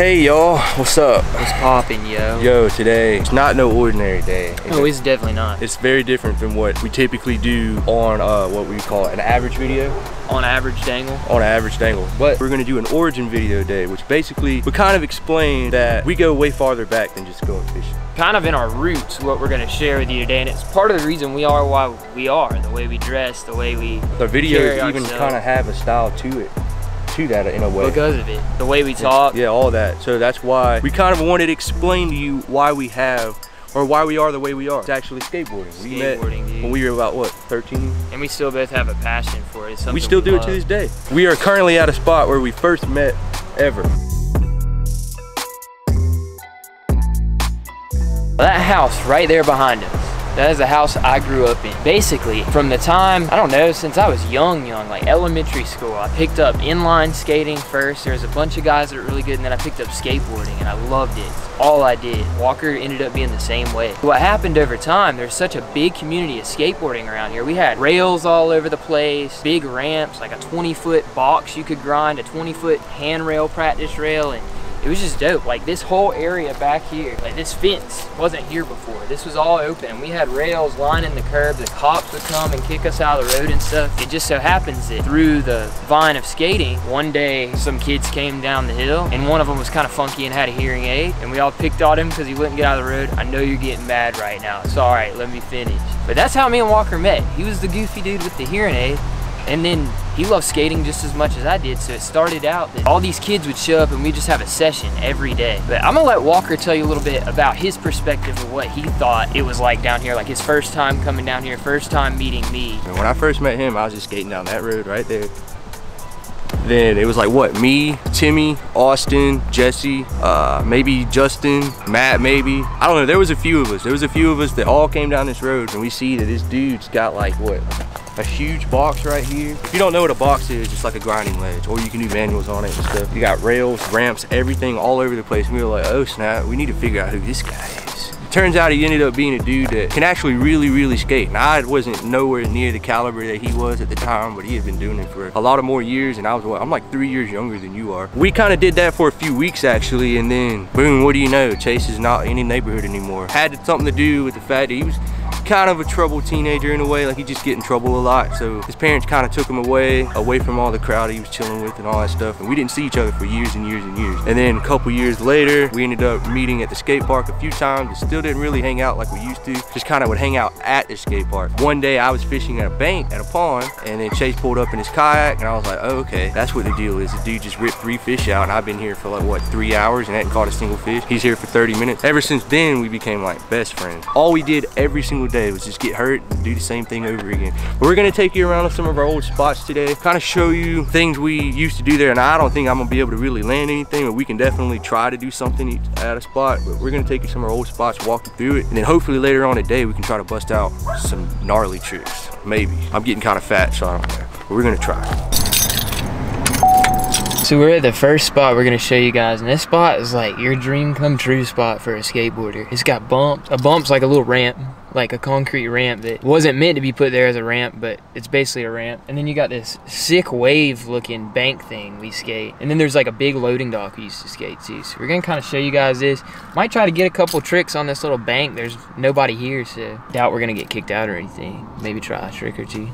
Hey y'all, what's up? What's poppin', yo? Yo, today, it's not no ordinary day. No, it's definitely not. It's very different from what we typically do on uh, what we call an average video. On average dangle? On average dangle. But we're gonna do an origin video day, which basically we kind of explain that we go way farther back than just going fishing. Kind of in our roots, what we're gonna share with you today, and it's part of the reason we are why we are, the way we dress, the way we The videos even kind of have a style to it to that in a way. Because of it, the way we talk. Yeah, all that. So that's why we kind of wanted to explain to you why we have or why we are the way we are. It's actually skateboarding. We met dude. when we were about what, 13? And we still both have a passion for it. we still we do love. it to this day. We are currently at a spot where we first met ever. That house right there behind us that is the house I grew up in. Basically, from the time, I don't know, since I was young, young, like elementary school, I picked up inline skating first. There was a bunch of guys that were really good, and then I picked up skateboarding, and I loved it. all I did. Walker ended up being the same way. What happened over time, there's such a big community of skateboarding around here. We had rails all over the place, big ramps, like a 20 foot box you could grind, a 20 foot handrail practice rail, and it was just dope. Like this whole area back here, like this fence wasn't here before. This was all open. We had rails lining the curb. The cops would come and kick us out of the road and stuff. It just so happens that through the vine of skating, one day some kids came down the hill and one of them was kind of funky and had a hearing aid. And we all picked on him because he wouldn't get out of the road. I know you're getting mad right now. It's all right, let me finish. But that's how me and Walker met. He was the goofy dude with the hearing aid and then he loved skating just as much as I did. So it started out that all these kids would show up and we just have a session every day. But I'm gonna let Walker tell you a little bit about his perspective of what he thought it was like down here, like his first time coming down here, first time meeting me. And when I first met him, I was just skating down that road right there. Then it was like what, me, Timmy, Austin, Jesse, uh, maybe Justin, Matt maybe. I don't know, there was a few of us. There was a few of us that all came down this road and we see that this dude's got like what, a huge box right here. If you don't know what a box is, it's like a grinding ledge, or you can do manuals on it and stuff. You got rails, ramps, everything all over the place. And we were like, oh snap, we need to figure out who this guy is. Turns out he ended up being a dude that can actually really, really skate. And I wasn't nowhere near the caliber that he was at the time, but he had been doing it for a lot of more years. And I was, what, I'm like three years younger than you are. We kind of did that for a few weeks actually. And then boom, what do you know? Chase is not in the neighborhood anymore. Had something to do with the fact that he was kind of a troubled teenager in a way, like he just get in trouble a lot. So his parents kind of took him away, away from all the crowd he was chilling with and all that stuff. And we didn't see each other for years and years and years. And then a couple years later, we ended up meeting at the skate park a few times, but still didn't really hang out like we used to. Just kind of would hang out at the skate park. One day I was fishing at a bank at a pond, and then Chase pulled up in his kayak, and I was like, oh, okay, that's what the deal is. The dude just ripped three fish out, and I've been here for like, what, three hours and hadn't caught a single fish. He's here for 30 minutes. Ever since then, we became like best friends. All we did every single day was just get hurt and do the same thing over again. But we're gonna take you around some of our old spots today, kind of show you things we used to do there. And I don't think I'm gonna be able to really land anything, but we can definitely try to do something at a spot. But we're gonna take you some of our old spots, walk you through it. And then hopefully later on today, we can try to bust out some gnarly tricks. Maybe. I'm getting kind of fat, so I don't know. But we're gonna try. So we're at the first spot we're gonna show you guys, and this spot is like your dream come true spot for a skateboarder. It's got bumps. A bump's like a little ramp, like a concrete ramp that wasn't meant to be put there as a ramp, but it's basically a ramp. And then you got this sick wave looking bank thing we skate. And then there's like a big loading dock we used to skate too. So we're gonna kind of show you guys this. Might try to get a couple tricks on this little bank. There's nobody here, so doubt we're gonna get kicked out or anything. Maybe try a trick or two.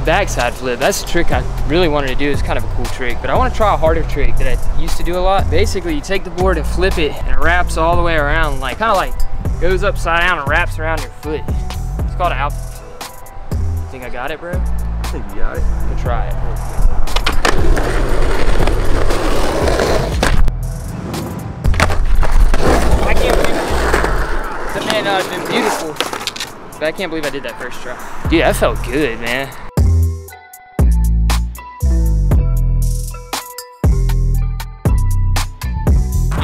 The backside flip. That's a trick I really wanted to do. It's kind of a cool trick, but I want to try a harder trick that I used to do a lot. Basically, you take the board and flip it, and it wraps all the way around, like kind of like goes upside down and wraps around your foot. It's called an alpha flip. You think I got it, bro? I think you got it. We'll try it. I can't believe it. Uh, I can't believe I did that first try. Dude, that felt good, man.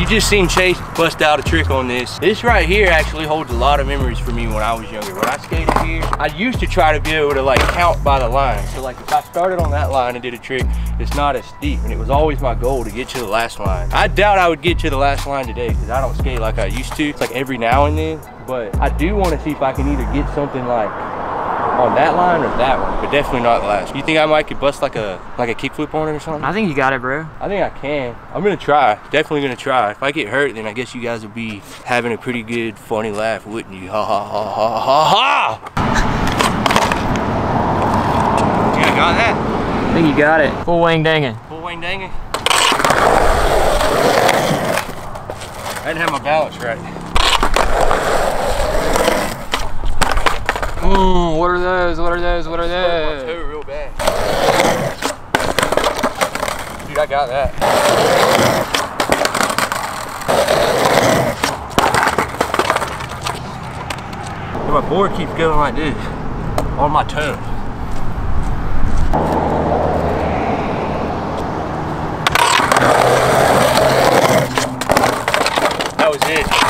You just seen Chase bust out a trick on this. This right here actually holds a lot of memories for me when I was younger. When I skated here, I used to try to be able to like count by the line. So like if I started on that line and did a trick, it's not as steep. And it was always my goal to get to the last line. I doubt I would get to the last line today because I don't skate like I used to. It's like every now and then. But I do want to see if I can either get something like on that line or that one, but definitely not the last. You think I might could bust like a like a kickflip on it or something? I think you got it, bro. I think I can. I'm gonna try. Definitely gonna try. If I get hurt, then I guess you guys would be having a pretty good, funny laugh, wouldn't you? Ha ha ha ha ha ha! Yeah, I got that. I think you got it. Full wing dangin'. Full wing danging. I didn't have my balance right. Mmm, what are those? What are those? What are those? toe real bad. Dude, I got that. My board keeps going like this on my toe. That was it.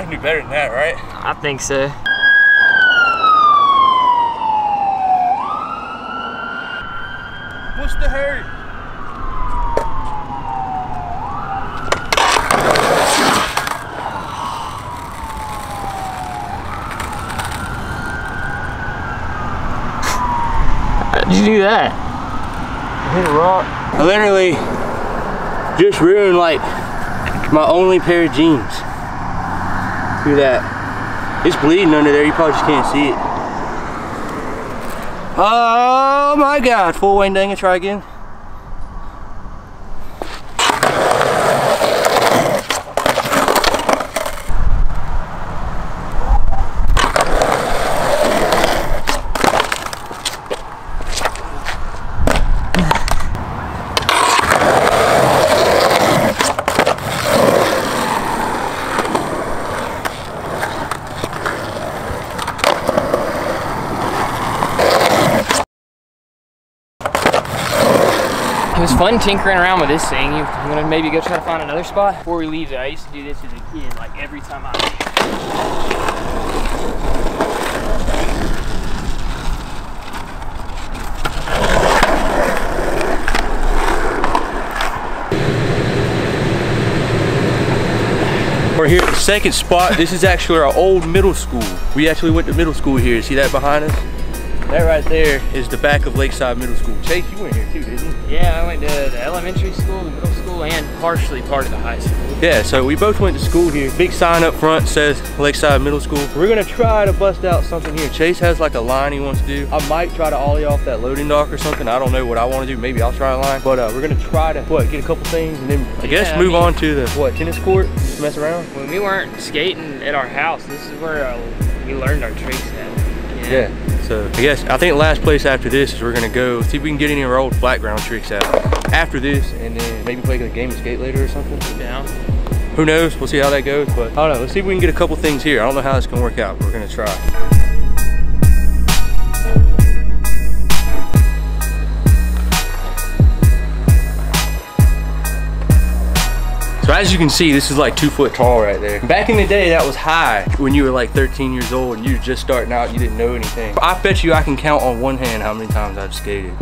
I can do better than that, right? I think so. What's the hurry? How'd you do that? hit a rock. I literally just ruined like my only pair of jeans. Do that. It's bleeding under there, you probably just can't see it. Oh my god, full Wayne dang try again. Fun tinkering around with this thing. You, wanna maybe go try to find another spot? Before we leave though, I used to do this as a kid, like every time I We're here at the second spot. This is actually our old middle school. We actually went to middle school here. See that behind us? That right there is the back of Lakeside Middle School. Chase, you went here too, didn't you? Yeah, I went to the elementary school, the middle school, and partially part of the high school. Yeah, so we both went to school here. Big sign up front says Lakeside Middle School. We're gonna try to bust out something here. Chase has like a line he wants to do. I might try to ollie off that loading dock or something. I don't know what I want to do. Maybe I'll try a line. But uh, we're gonna try to, what, get a couple things and then I guess Yeah, I move mean- on to the, what, tennis court? Just mess around? When we weren't skating at our house, this is where uh, we learned our tricks at. know? Yeah. So I guess I think last place after this is we're gonna go see if we can get any of our old flat ground tricks out after this, and then maybe play a game of skate later or something. Down. Who knows? We'll see how that goes. But I don't know. Let's see if we can get a couple things here. I don't know how it's gonna work out. But we're gonna try. So as you can see, this is like two foot tall right there. Back in the day, that was high when you were like 13 years old and you were just starting out, you didn't know anything. I bet you I can count on one hand how many times I've skated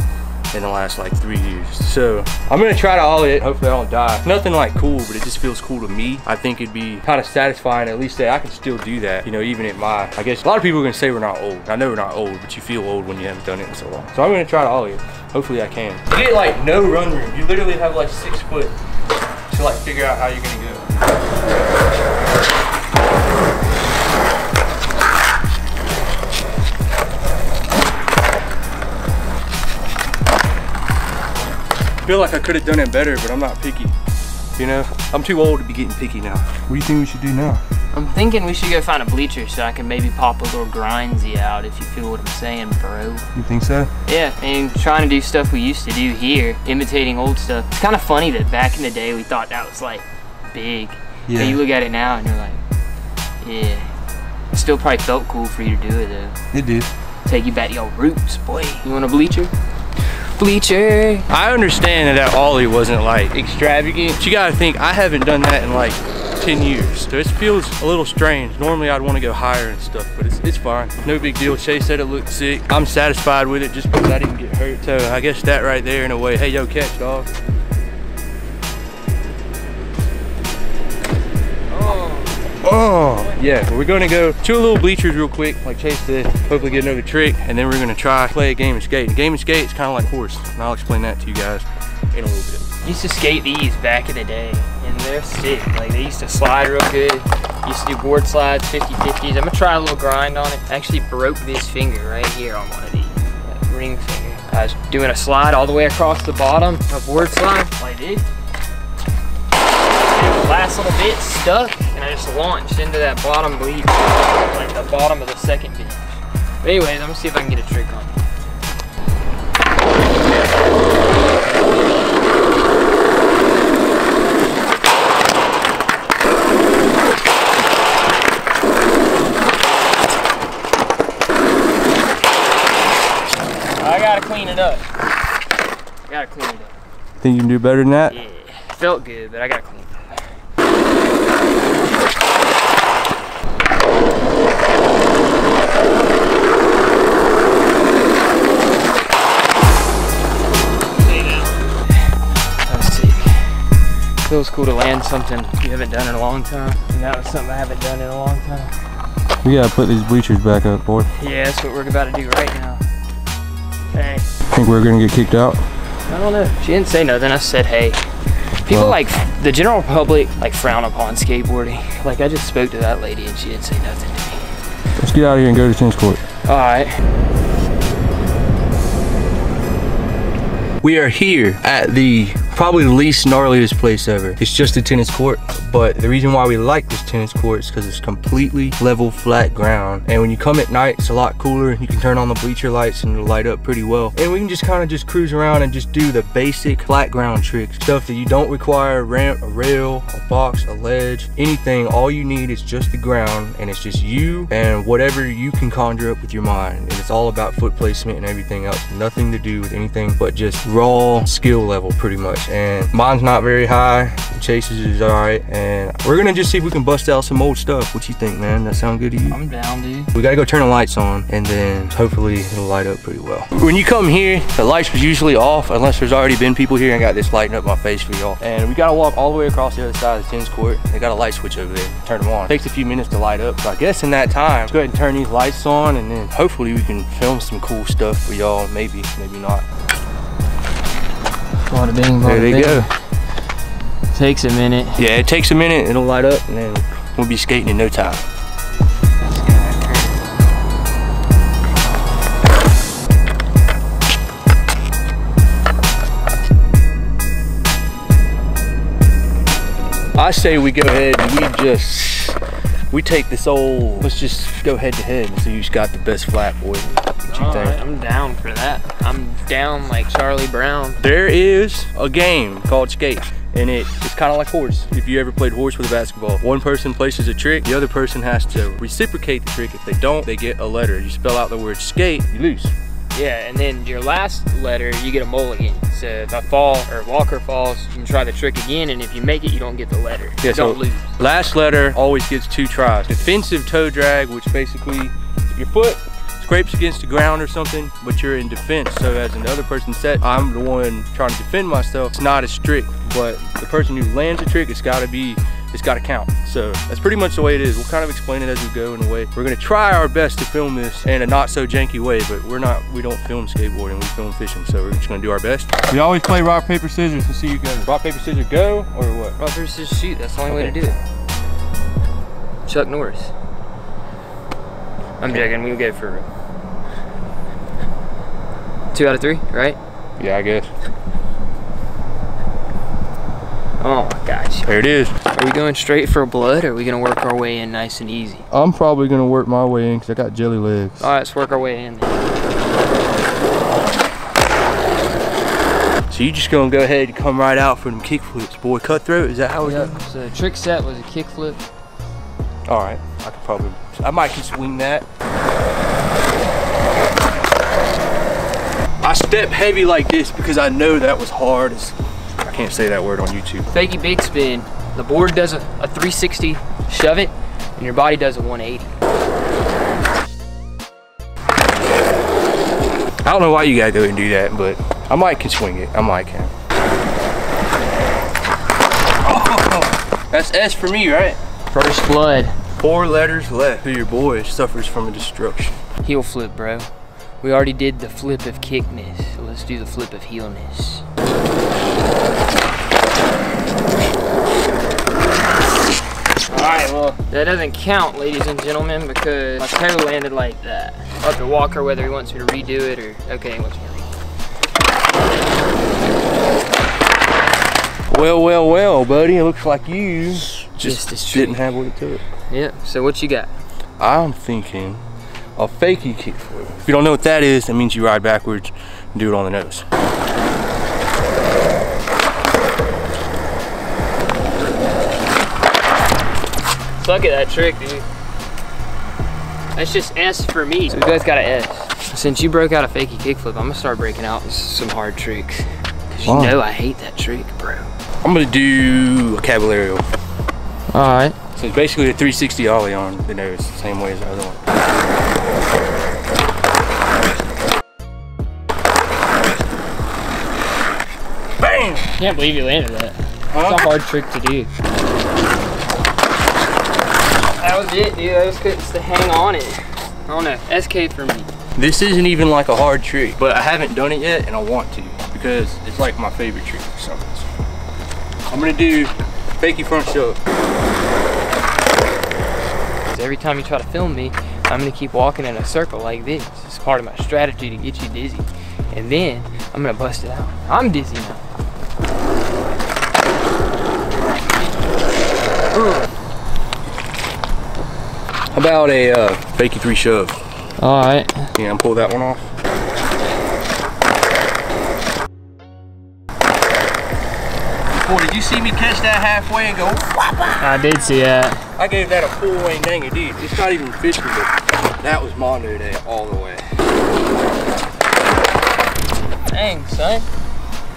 in the last like three years. So I'm gonna try to ollie it. Hopefully I don't die. Nothing like cool, but it just feels cool to me. I think it'd be kind of satisfying at least that I can still do that, you know, even at my, I guess a lot of people are gonna say we're not old. I know we're not old, but you feel old when you haven't done it in so long. So I'm gonna try to ollie it. Hopefully I can. You get like no run room. You literally have like six foot to like figure out how you're gonna go. I feel like I could have done it better, but I'm not picky. You know, I'm too old to be getting picky now. What do you think we should do now? I'm thinking we should go find a bleacher so I can maybe pop a little grindsy out if you feel what I'm saying, bro. You think so? Yeah, and trying to do stuff we used to do here, imitating old stuff. It's kind of funny that back in the day we thought that was like big. Yeah. But you look at it now and you're like, yeah. It still probably felt cool for you to do it though. It did. Take you back to your roots, boy. You want a bleacher? Bleacher. I understand that that ollie wasn't like extravagant. But you gotta think, I haven't done that in like 10 years. So it feels a little strange. Normally I'd wanna go higher and stuff, but it's, it's fine. No big deal. Shay said it looked sick. I'm satisfied with it just because I didn't get hurt. So I guess that right there in a way, hey, yo, catch dog. Oh, yeah, we're gonna go to a little bleachers real quick, like Chase said, hopefully get another trick, and then we're gonna try play a game of skate. game of skate is kind of like horse, and I'll explain that to you guys in a little bit. Used to skate these back in the day, and they're sick. Like they used to slide real good. Used to do board slides, 50-50s. I'm gonna try a little grind on it. I actually broke this finger right here on one of these, that ring finger. I was doing a slide all the way across the bottom, a board slide, like this. Last little bit stuck, and I just launched into that bottom bleach, like the bottom of the second bench. But anyways, I'm gonna see if I can get a trick on it. I gotta clean it up. I gotta clean it up. Think you can do better than that? Yeah, felt good, but I gotta clean it up. Feels cool to land something you haven't done in a long time. And that was something I haven't done in a long time. We gotta put these bleachers back up, boy. Yeah, that's what we're about to do right now. Hey. Think we're gonna get kicked out? I don't know. She didn't say nothing. I said, hey. People Well- like the general public like frown upon skateboarding. Like I just spoke to that lady and she didn't say nothing to me. Let's get out of here and go to tennis court. All right. We are here at the probably the least gnarliest place ever. It's just a tennis court, but the reason why we like this tennis court is because it's completely level, flat ground. And when you come at night, it's a lot cooler. You can turn on the bleacher lights and it'll light up pretty well. And we can just kind of just cruise around and just do the basic flat ground tricks. Stuff that you don't require a ramp, a rail, a box, a ledge, anything. All you need is just the ground and it's just you and whatever you can conjure up with your mind. And it's all about foot placement and everything else. Nothing to do with anything but just raw skill level pretty much. And mine's not very high. Chase's is all right. And we're gonna just see if we can bust out some old stuff. What you think, man? That sound good to you? I'm down, dude. We gotta go turn the lights on and then hopefully it'll light up pretty well. When you come here, the lights was usually off unless there's already been people here and got this lighting up my face for y'all. And we gotta walk all the way across the other side of the tennis court. They got a light switch over there. Turn them on. takes a few minutes to light up. So I guess in that time, let's go ahead and turn these lights on and then hopefully we can film some cool stuff for y'all. Maybe, maybe not. Bada bing, There bada they bing. go. Takes a minute. Yeah, it takes a minute. It'll light up and then we'll be skating in no time. I say we go ahead and we just we take this old let's just go head to head and see who's got the best flat boy. What you All think? right, I'm down for that. I'm down like Charlie Brown. There is a game called skate and it, it's kind of like horse. If you ever played horse with a basketball, one person places a trick, the other person has to reciprocate the trick. If they don't, they get a letter. You spell out the word skate, you lose. Yeah, and then your last letter, you get a mulligan. So if I fall or Walker falls, you can try the trick again, and if you make it, you don't get the letter. Yeah, you don't so lose. last letter always gets two tries. Defensive toe drag, which basically your foot scrapes against the ground or something, but you're in defense. So as another person said, I'm the one trying to defend myself. It's not as strict, but the person who lands a trick, it's gotta be, it's gotta count. So that's pretty much the way it is. We'll kind of explain it as we go in a way. We're gonna try our best to film this in a not so janky way, but we're not, we don't film skateboarding, we film fishing. So we're just gonna do our best. We always play rock, paper, scissors to see who goes. Rock, paper, scissors, go, or what? Rock, paper, scissors, shoot. That's the only way to do it. Chuck Norris. I'm joking. We'll go for two out of three, right? Yeah, I guess. Oh my gosh. There it is. Are we going straight for blood, or are we gonna work our way in nice and easy? I'm probably gonna work my way in because I got jelly legs. All right, let's work our way in. So you just gonna go ahead and come right out for them kick flips, boy. Cutthroat, is that how it Yep. goes? So the trick set was a kickflip. All right, I could probably, I might can swing that. I step heavy like this because I know that was hard as, I can't say that word on YouTube. Fakey big spin. The board does a, a 360 shove it, and your body does a 180. I don't know why you gotta go and do that, but I might can swing it. I might can. Oh, that's S for me, right? First blood. Four letters left. Who your boy suffers from a destruction. Heel flip, bro. We already did the flip of kickness, so let's do the flip of heelness. Alright, well, that doesn't count, ladies and gentlemen, because my toe landed like that. I'll have to Walker whether he wants me to redo it or, okay, he wants me to redo it. Well, well, well, buddy. It looks like you Just as didn't have what it took. Yeah, so what you got? I'm thinking a fakey kickflip. If you don't know what that is, that means you ride backwards and do it on the nose. Fuck at that trick, dude. That's just S for me. So we both got an S. Since you broke out a fakey kickflip, I'm gonna start breaking out some hard tricks. Cause you Why? know I hate that trick, bro. I'm gonna do a Caballero. Alright. So it's basically a 360 ollie on the nose, same way as the other one. Bam! Can't believe you landed that. Huh? It's a hard trick to do. That was it, dude. I just couldn't hang on it. I don't know. SK for me. This isn't even like a hard trick, but I haven't done it yet and I want to because it's like my favorite trick for some reason. I'm gonna do fakey front shove. 'Cause every time you try to film me, I'm gonna keep walking in a circle like this. It's part of my strategy to get you dizzy. And then I'm gonna bust it out. I'm dizzy now. How about a uh, fakey three shove? All right. Yeah, I'm pull that one off. Boy, did you see me catch that halfway and go? I did see that. I gave that a full wing dang it, dude. It's not even fishy, but that was Mondo Day all the way. Dang, son.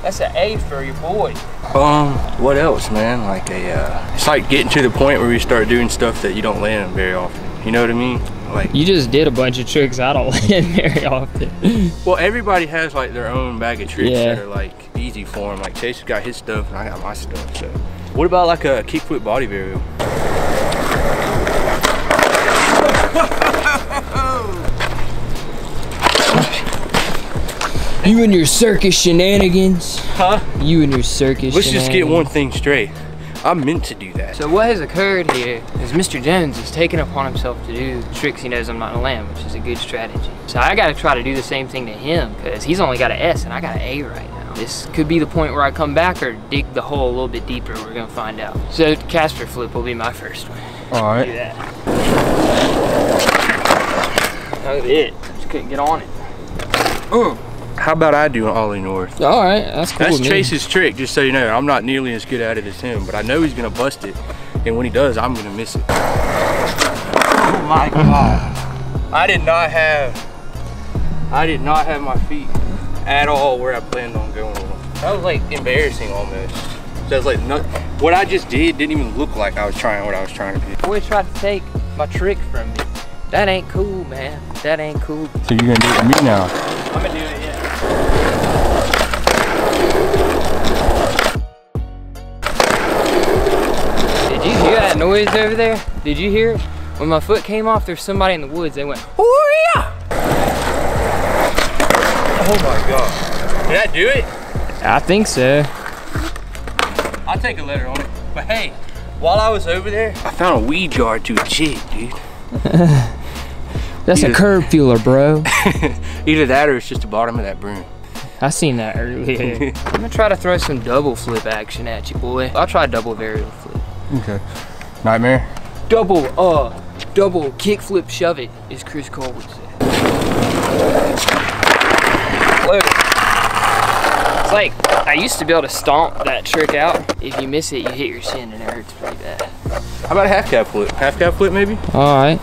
That's an A for your boy. Um, what else, man? Like a, uh, it's like getting to the point where you start doing stuff that you don't land very often. You know what I mean? Like, You just did a bunch of tricks I don't land very often. well, everybody has like their own bag of tricks Yeah. that are like easy for him. Like Chase has got his stuff and I got my stuff. So, what about like a kickflip body varial? You and your circus shenanigans. Huh? You and your circus Let's just get one thing straight. I meant to do that. So what has occurred here is Mr. Jones has taken upon himself to do tricks he knows I'm not gonna land, which is a good strategy. So I gotta try to do the same thing to him, because he's only got an S and I got an A right now. This could be the point where I come back or dig the hole a little bit deeper, we're gonna find out. So Casper flip will be my first one. All right. Do that. That was it. Just couldn't get on it. How about I do an ollie north? All right, that's cool. That's with me. Chase's trick, just so you know. I'm not nearly as good at it as him, but I know he's gonna bust it. And when he does, I'm gonna miss it. Oh my god. I did not have I did not have my feet at all where I planned on going with them. That was like embarrassing almost. So was like not, what I just did didn't even look like I was trying what I was trying to do. Boy tried to take my trick from me. That ain't cool, man. That ain't cool. So you're gonna do it with me now. I'm gonna do it, yeah. Did you hear that noise over there? Did you hear it? When my foot came off, there's somebody in the woods. They went, oh yeah! Oh my god. Did I do it? I think so. I'll take a letter on it. But hey, while I was over there, I found a weed guard to a jig, dude. That's Yeah. a curb feeler, bro. Either that or it's just the bottom of that broom. I seen that earlier. I'm gonna try to throw some double flip action at you, boy. I'll try double varial flip. Okay. Nightmare? Double, uh, double kick flip shove it, as Chris Cole would say. It's like, I used to be able to stomp that trick out. If you miss it, you hit your shin and it hurts pretty bad. How about a half cab flip? Half cab flip maybe? All right.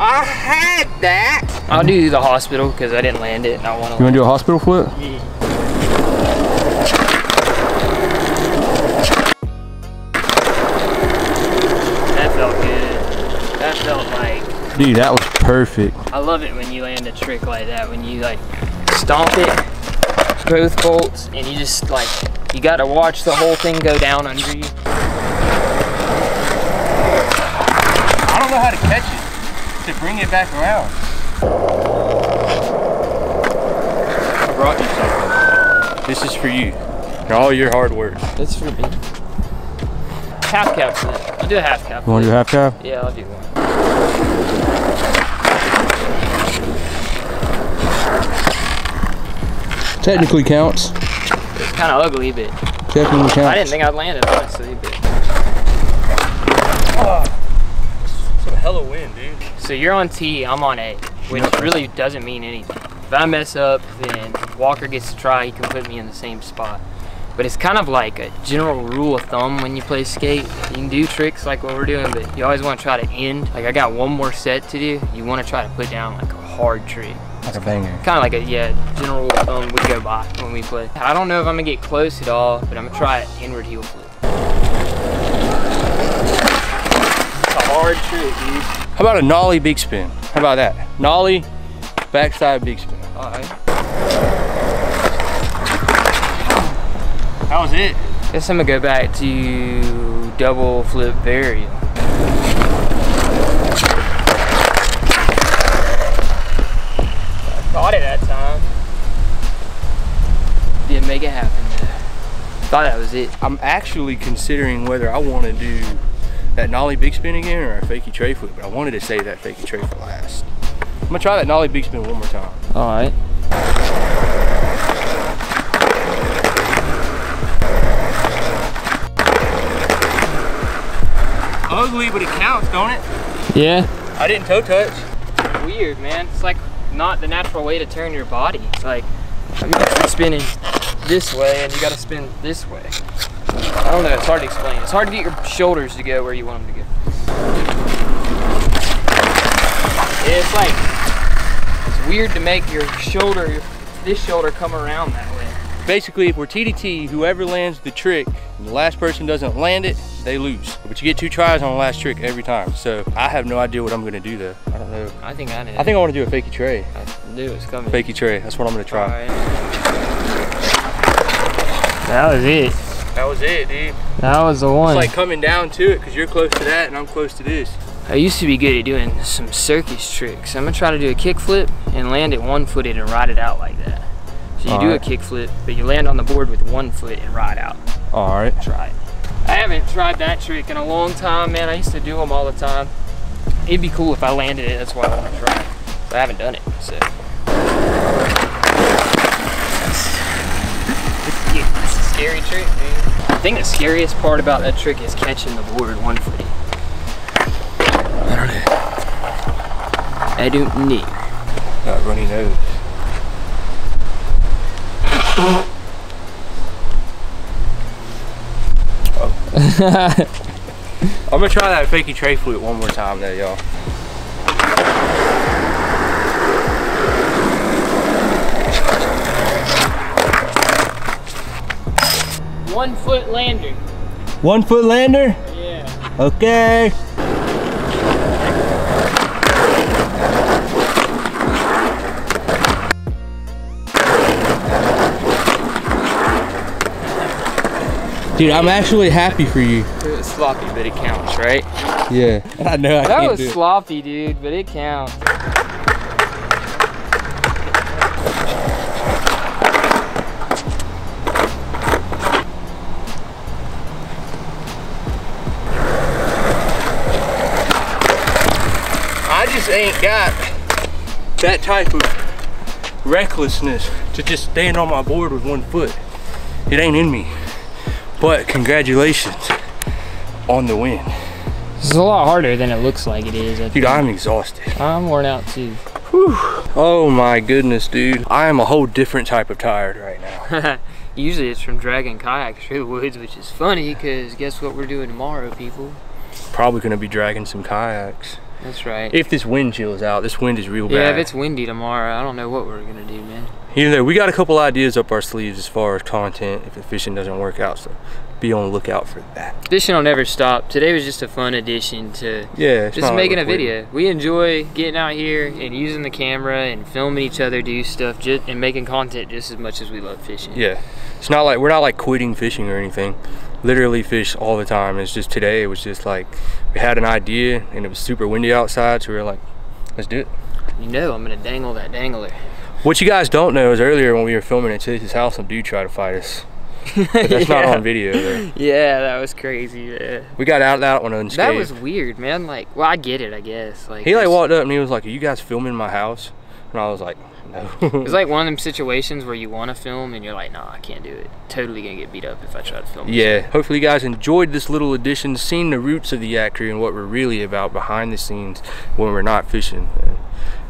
I had that. I'll do the hospital because I didn't land it and I want to. You wanna do a hospital flip? That Dude, that was perfect. I love it when you land a trick like that. When you like stomp it, both bolts, and you just like, you got to watch the whole thing go down under you. I don't know how to catch it to bring it back around. I brought you something. This is for you. And all your hard work. That's for me. Half cab flip. I'll do a half cab You want to do flip. half cab? Yeah, I'll do one. Technically counts. It's kind of ugly, but Technically counts. I didn't think I'd land it, honestly. But. Some hella wind, dude. So you're on T, I'm on A, which really doesn't mean anything. If I mess up, then Walker gets to try, he can put me in the same spot. But it's kind of like a general rule of thumb when you play skate. You can do tricks like what we're doing, but you always want to try to end. Like I got one more set to do. You want to try to put down like a hard trick. Like a banger. Kind of like a, yeah, general rule of thumb we go by when we play. I don't know if I'm gonna get close at all, but I'm gonna try an inward heel flip. It's a hard trick, dude. How about a nollie big spin? How about that? Nollie, backside big spin. All right. How was it? Guess I'm gonna go back to double flip varial. I caught it that time. Didn't make it happen though. Thought that was it. I'm actually considering whether I want to do that nollie big spin again or a fakie tray flip, but I wanted to save that fakie tray for last. I'm gonna try that nollie big spin one more time. All right. Ugly, but it counts, don't it? Yeah. I didn't toe touch. Weird, man. It's like not the natural way to turn your body. It's like I'm used spinning this way, and you got to spin this way. I don't know. It's hard to explain. It's hard to get your shoulders to go where you want them to go. It's like it's weird to make your shoulder, this shoulder, come around that way. Basically, if we're TDT, whoever lands the trick, and the last person doesn't land it, they lose. But you get two tries on the last trick every time. So I have no idea what I'm gonna do though. I don't know. I think I know. I think I wanna do a fakie tray. I knew it was coming. Fakie tray, that's what I'm gonna try. Alright. That was it. That was it, dude. That was the one. It's like coming down to it because you're close to that and I'm close to this. I used to be good at doing some circus tricks. I'm gonna try to do a kickflip and land it one footed and ride it out like that. So you do a kickflip, but you land on the board with one foot and ride out. All right. Try it. I haven't tried that trick in a long time, man. I used to do them all the time. It'd be cool if I landed it. That's why I want to try it. But I haven't done it, so. Scary trick, dude. I think the scariest part about that trick is catching the board one footed. I don't know. I don't know. Got runny nose. Oh. I'm gonna try that fakie tray flip one more time though, y'all. One foot lander. One foot lander? Yeah. Okay. Dude, I'm actually happy for you. It was sloppy, but it counts, right? Yeah. I know I That was sloppy, dude, but it counts. Just ain't got that type of recklessness to just stand on my board with one foot. It ain't in me. But congratulations on the win. This is a lot harder than it looks like it is. I Dude. I'm exhausted. I'm worn out too. Whew. Oh my goodness, dude. I am a whole different type of tired right now. Usually it's from dragging kayaks through the woods, which is funny because guess what we're doing tomorrow, people? Probably gonna be dragging some kayaks. That's right. If this wind chills out, this wind is real bad. yeah, if it's windy tomorrow, I don't know what we're gonna do, man. Even though we got a couple ideas up our sleeves as far as content if the fishing doesn't work out, so be on the lookout for that. Fishing will never stop. Today was just a fun addition to Yeah, just making a video. We enjoy getting out here and using the camera and filming each other do stuff just, and making content just as much as we love fishing. Yeah, it's not like we're not like quitting fishing or anything. Literally fish all the time. It's just today. It was just like we had an idea and it was super windy outside, so we were like, let's do it. You know I'm gonna dangle that dangler. What you guys don't know is earlier when we were filming at Chase's house, some dude tried to fight us. But that's not on video though. Yeah, that was crazy. Yeah. We got out of that one unscathed. That was weird, man. Like, well, I get it, I guess. Like, he like walked up and he was like, "Are you guys filming my house?" And I was like, "No." It's like one of them situations where you want to film and you're like, nah, I can't do it. Totally gonna get beat up if I try to film. this. Yeah, hopefully you guys enjoyed this little addition, seeing the roots of the Yak Krew and what we're really about behind the scenes when we're not fishing.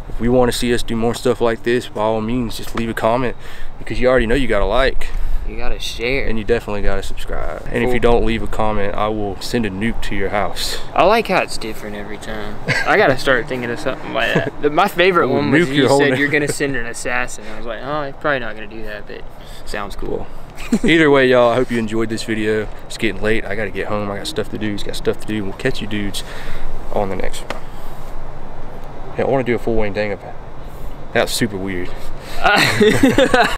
If we want to see us do more stuff like this, by all means, just leave a comment because you already know you got to like You gotta share. and you definitely got to subscribe. And if you don't leave a comment, I will send a nuke to your house. I like how it's different every time. I gotta start thinking of something like that. The, my favorite one was you said you're gonna send an assassin. I was like, oh, I'm probably not gonna do that, but sounds cool. Either way, y'all, I hope you enjoyed this video. It's getting late. I got to get home. I got stuff to do. He's got stuff to do. We'll catch you dudes on the next one. Yeah, I want to do a full Wayne Danga pack. That's super weird.